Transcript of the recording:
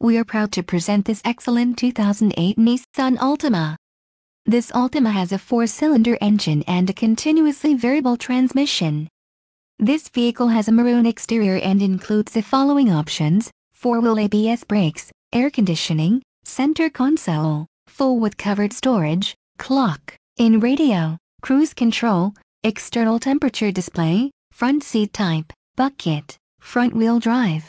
we are proud to present this excellent 2008 Nissan Altima. This Altima has a four-cylinder engine and a continuously variable transmission. This vehicle has a maroon exterior and includes the following options, 4-wheel ABS brakes, air conditioning, center console, full with covered storage, clock, in radio, cruise control, external temperature display, front seat type, bucket, front wheel drive.